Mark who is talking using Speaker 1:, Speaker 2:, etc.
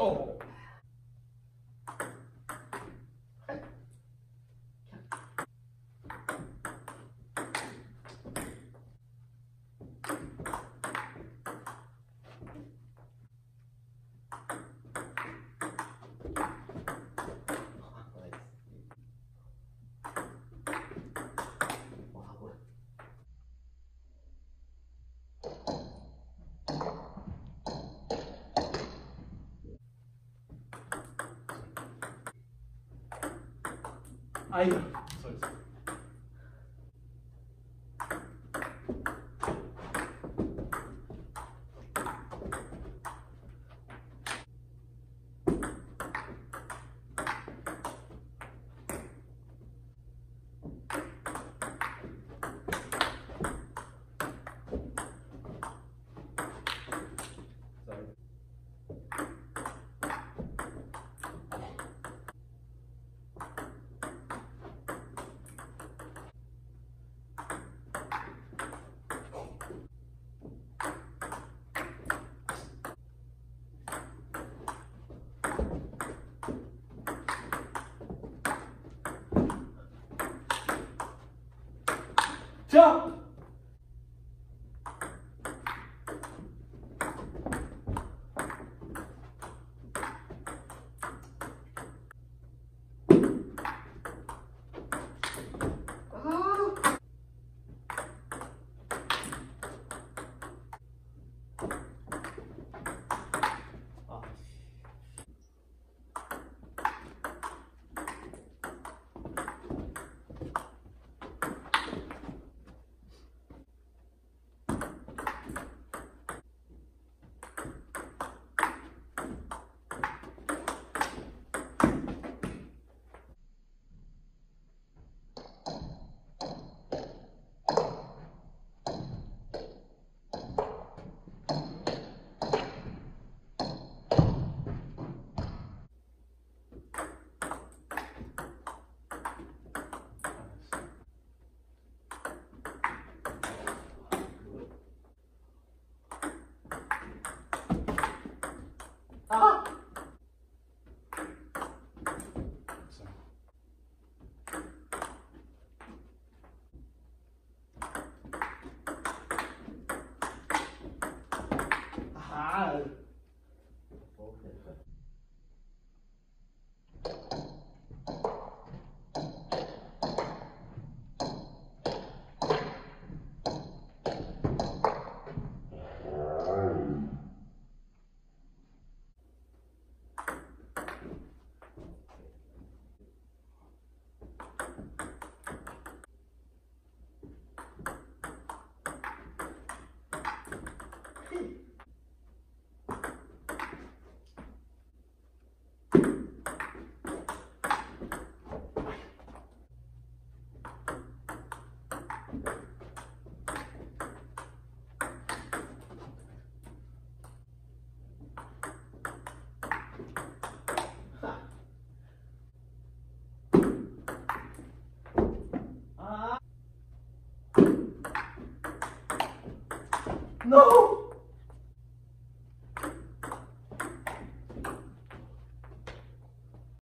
Speaker 1: Oh. アイそうです。Jump! No!